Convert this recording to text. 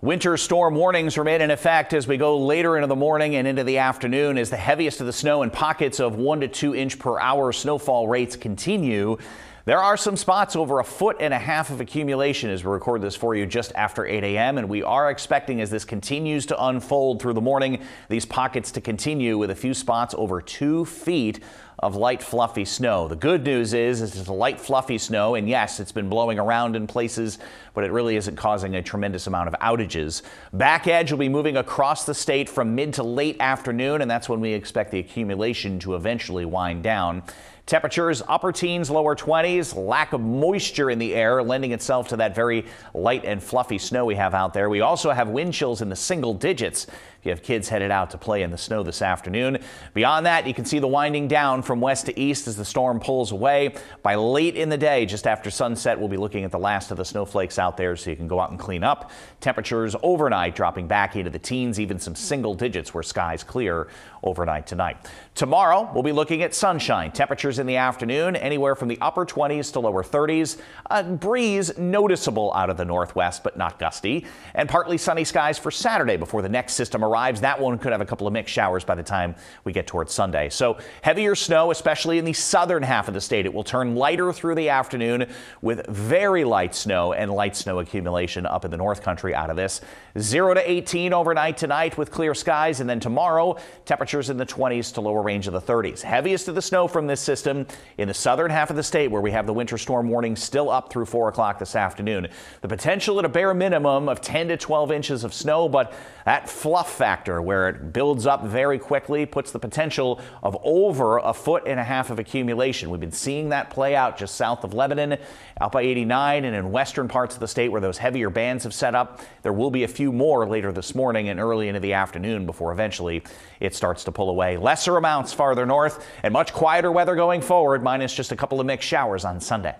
Winter storm warnings remain in effect as we go later into the morning and into the afternoon as the heaviest of the snow and pockets of one to two inch per hour snowfall rates continue. There are some spots over a foot and a half of accumulation as we record this for you just after 8 a.m. And we are expecting as this continues to unfold through the morning, these pockets to continue with a few spots over two feet of light fluffy snow. The good news is, it's a light fluffy snow and yes, it's been blowing around in places, but it really isn't causing a tremendous amount of outages. Back edge will be moving across the state from mid to late afternoon and that's when we expect the accumulation to eventually wind down. Temperatures upper teens, lower 20s, lack of moisture in the air lending itself to that very light and fluffy snow we have out there. We also have wind chills in the single digits if you have kids headed out to play in the snow this afternoon. Beyond that, you can see the winding down from west to east as the storm pulls away. By late in the day, just after sunset, we'll be looking at the last of the snowflakes out there so you can go out and clean up. Temperatures overnight dropping back into the teens, even some single digits where skies clear overnight tonight. Tomorrow, we'll be looking at sunshine. Temperatures in the afternoon anywhere from the upper 20s to lower 30s. A breeze noticeable out of the northwest, but not gusty. And partly sunny skies for Saturday before the next system arrives. That one could have a couple of mixed showers by the time we get towards Sunday. So heavier snow, especially in the southern half of the state. It will turn lighter through the afternoon with very light snow and light snow accumulation up in the north country out of this. 0 to 18 overnight tonight with clear skies. And then tomorrow, temperatures in the 20s to lower range of the 30s. Heaviest of the snow from this system in the southern half of the state where we have the winter storm warning still up through 4 o'clock this afternoon. The potential at a bare minimum of 10 to 12 inches of snow, but that fluff factor where it builds up very quickly puts the potential of over a foot and a half of accumulation. We've been seeing that play out just south of Lebanon, out by 89 and in western parts of the state where those heavier bands have set up. There will be a few more later this morning and early into the afternoon before eventually it starts to pull away. Lesser amounts farther north and much quieter weather going forward, minus just a couple of mixed showers on Sunday.